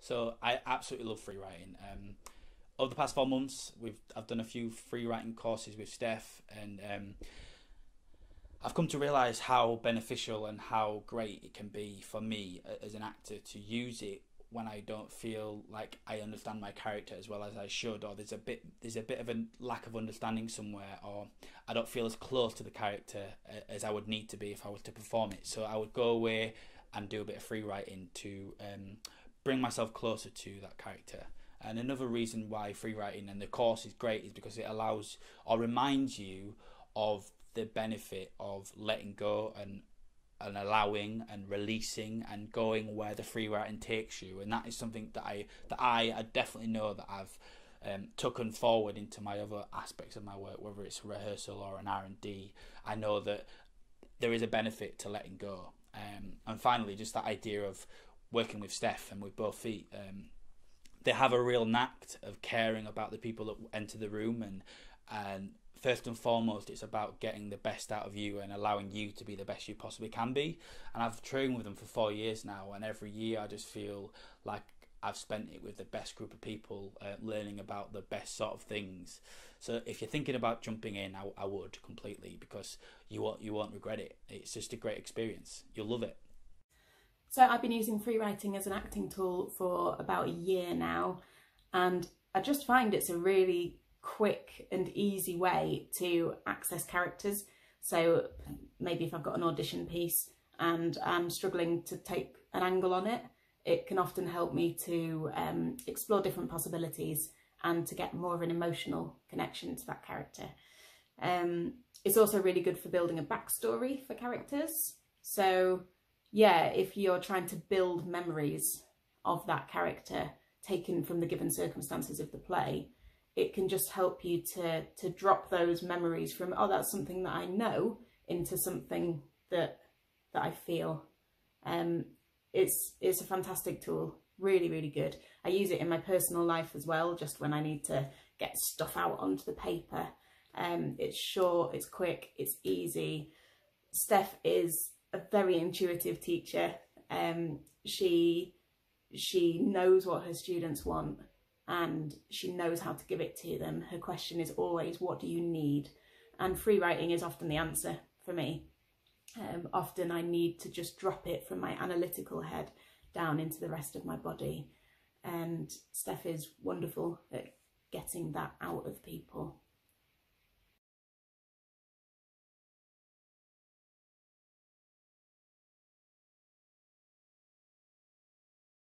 So I absolutely love free writing. Um, over the past four months, we've I've done a few free writing courses with Steph, and um, I've come to realise how beneficial and how great it can be for me as an actor to use it when I don't feel like I understand my character as well as I should, or there's a bit there's a bit of a lack of understanding somewhere, or I don't feel as close to the character as I would need to be if I was to perform it. So I would go away and do a bit of free writing to um, bring myself closer to that character. And another reason why free writing and the course is great is because it allows or reminds you of the benefit of letting go and and allowing and releasing and going where the free writing takes you. And that is something that I that I, I definitely know that I've um, taken forward into my other aspects of my work whether it's rehearsal or an R&D I know that there is a benefit to letting go. Um, and finally just that idea of working with Steph and with both feet um, they have a real knack of caring about the people that enter the room and and first and foremost, it's about getting the best out of you and allowing you to be the best you possibly can be. And I've trained with them for four years now, and every year I just feel like I've spent it with the best group of people, uh, learning about the best sort of things. So if you're thinking about jumping in, I, I would completely because you won't you won't regret it. It's just a great experience. You'll love it. So I've been using free writing as an acting tool for about a year now, and I just find it's a really quick and easy way to access characters. So maybe if I've got an audition piece and I'm struggling to take an angle on it, it can often help me to um, explore different possibilities and to get more of an emotional connection to that character. Um, it's also really good for building a backstory for characters. So yeah, if you're trying to build memories of that character taken from the given circumstances of the play, it can just help you to to drop those memories from oh that's something that I know into something that that I feel. Um, it's it's a fantastic tool, really really good. I use it in my personal life as well, just when I need to get stuff out onto the paper. Um, it's short, it's quick, it's easy. Steph is a very intuitive teacher. Um, she she knows what her students want and she knows how to give it to them. Her question is always, what do you need? And free writing is often the answer for me. Um, often I need to just drop it from my analytical head down into the rest of my body. And Steph is wonderful at getting that out of people.